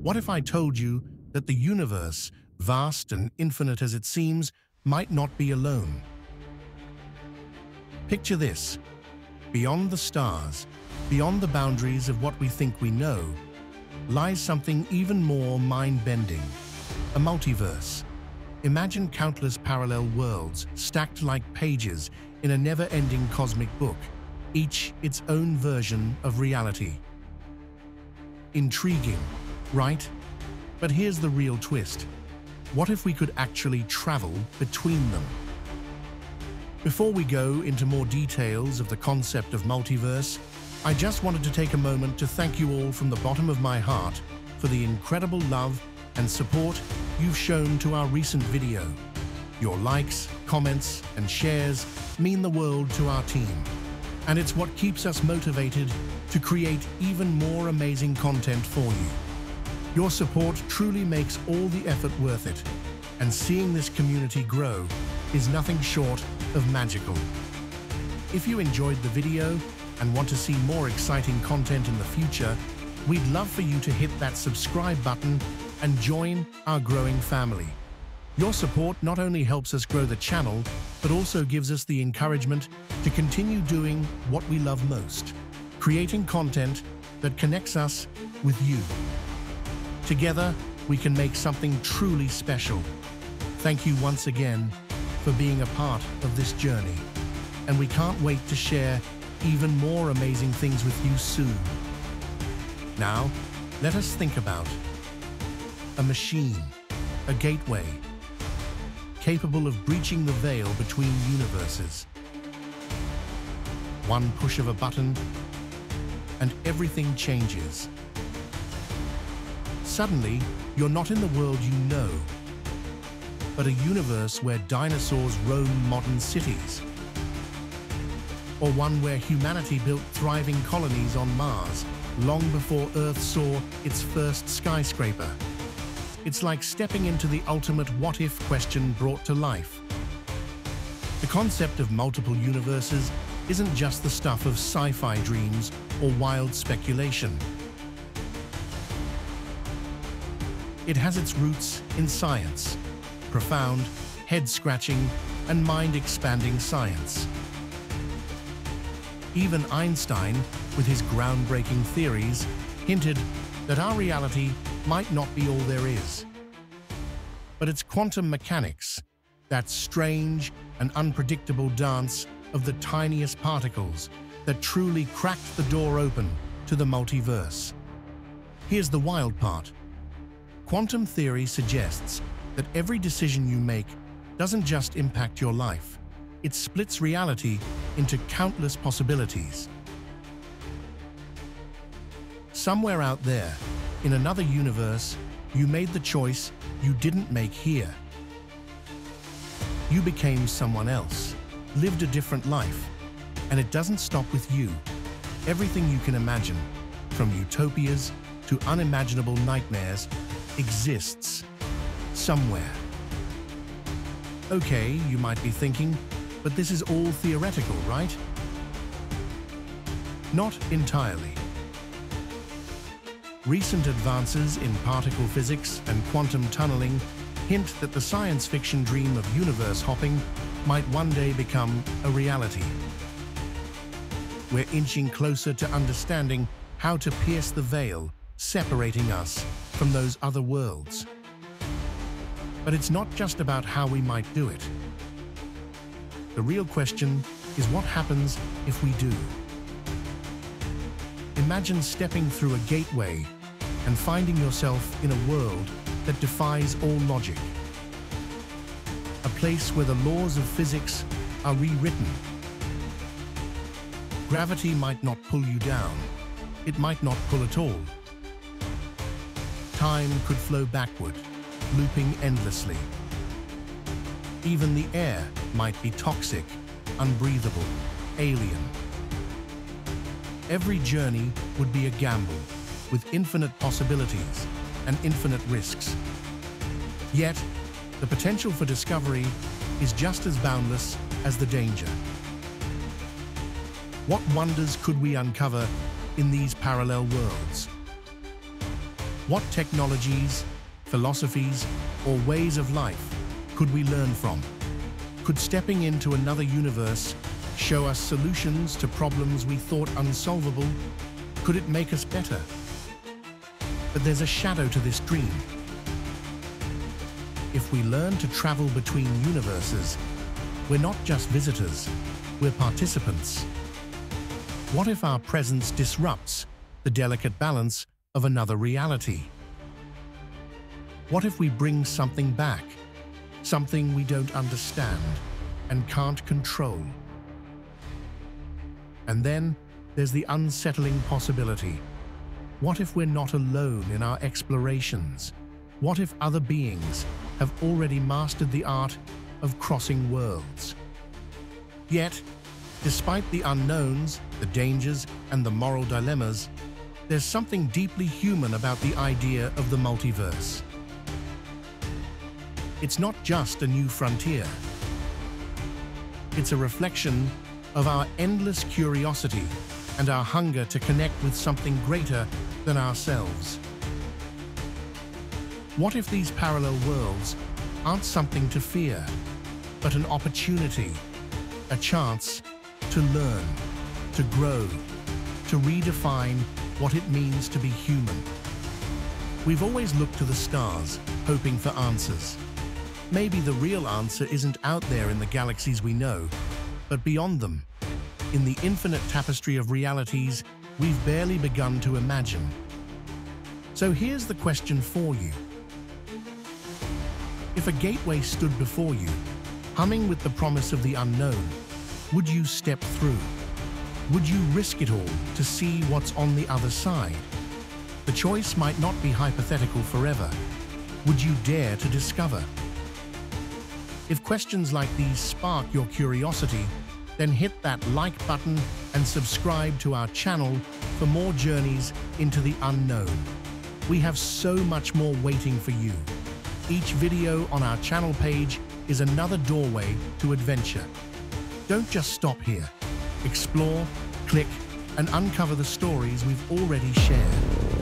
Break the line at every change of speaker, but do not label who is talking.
What if I told you that the universe, vast and infinite as it seems, might not be alone? Picture this. Beyond the stars, beyond the boundaries of what we think we know, lies something even more mind-bending, a multiverse. Imagine countless parallel worlds stacked like pages in a never-ending cosmic book, each its own version of reality. Intriguing, right? But here's the real twist. What if we could actually travel between them? Before we go into more details of the concept of multiverse, I just wanted to take a moment to thank you all from the bottom of my heart for the incredible love and support you've shown to our recent video. Your likes, comments, and shares mean the world to our team. And it's what keeps us motivated to create even more amazing content for you. Your support truly makes all the effort worth it, and seeing this community grow is nothing short of magical. If you enjoyed the video and want to see more exciting content in the future, we'd love for you to hit that subscribe button and join our growing family. Your support not only helps us grow the channel, but also gives us the encouragement to continue doing what we love most, creating content that connects us with you. Together, we can make something truly special. Thank you once again for being a part of this journey, and we can't wait to share even more amazing things with you soon. Now, let us think about a machine, a gateway, capable of breaching the veil between universes. One push of a button, and everything changes. Suddenly, you're not in the world you know, but a universe where dinosaurs roam modern cities, or one where humanity built thriving colonies on Mars long before Earth saw its first skyscraper. It's like stepping into the ultimate what-if question brought to life. The concept of multiple universes isn't just the stuff of sci-fi dreams or wild speculation. It has its roots in science, profound, head-scratching, and mind-expanding science. Even Einstein, with his groundbreaking theories, hinted that our reality might not be all there is. But it's quantum mechanics, that strange and unpredictable dance of the tiniest particles that truly cracked the door open to the multiverse. Here's the wild part. Quantum theory suggests that every decision you make doesn't just impact your life, it splits reality into countless possibilities. Somewhere out there, in another universe, you made the choice you didn't make here. You became someone else, lived a different life, and it doesn't stop with you. Everything you can imagine, from utopias to unimaginable nightmares, exists somewhere. Okay, you might be thinking, but this is all theoretical, right? Not entirely. Recent advances in particle physics and quantum tunneling hint that the science fiction dream of universe hopping might one day become a reality. We're inching closer to understanding how to pierce the veil separating us from those other worlds. But it's not just about how we might do it. The real question is what happens if we do. Imagine stepping through a gateway and finding yourself in a world that defies all logic. A place where the laws of physics are rewritten. Gravity might not pull you down. It might not pull at all. Time could flow backward, looping endlessly. Even the air might be toxic, unbreathable, alien. Every journey would be a gamble, with infinite possibilities and infinite risks. Yet, the potential for discovery is just as boundless as the danger. What wonders could we uncover in these parallel worlds? What technologies, philosophies, or ways of life could we learn from? Could stepping into another universe show us solutions to problems we thought unsolvable? Could it make us better? But there's a shadow to this dream. If we learn to travel between universes, we're not just visitors, we're participants. What if our presence disrupts the delicate balance of another reality? What if we bring something back, something we don't understand and can't control? And then there's the unsettling possibility. What if we're not alone in our explorations? What if other beings have already mastered the art of crossing worlds? Yet, despite the unknowns, the dangers, and the moral dilemmas, there's something deeply human about the idea of the multiverse. It's not just a new frontier. It's a reflection of our endless curiosity and our hunger to connect with something greater than ourselves. What if these parallel worlds aren't something to fear, but an opportunity, a chance to learn, to grow, to redefine what it means to be human? We've always looked to the stars, hoping for answers. Maybe the real answer isn't out there in the galaxies we know, but beyond them, in the infinite tapestry of realities we've barely begun to imagine. So here's the question for you. If a gateway stood before you, humming with the promise of the unknown, would you step through? Would you risk it all to see what's on the other side? The choice might not be hypothetical forever. Would you dare to discover? If questions like these spark your curiosity, then hit that like button and subscribe to our channel for more journeys into the unknown. We have so much more waiting for you. Each video on our channel page is another doorway to adventure. Don't just stop here. Explore, click, and uncover the stories we've already shared.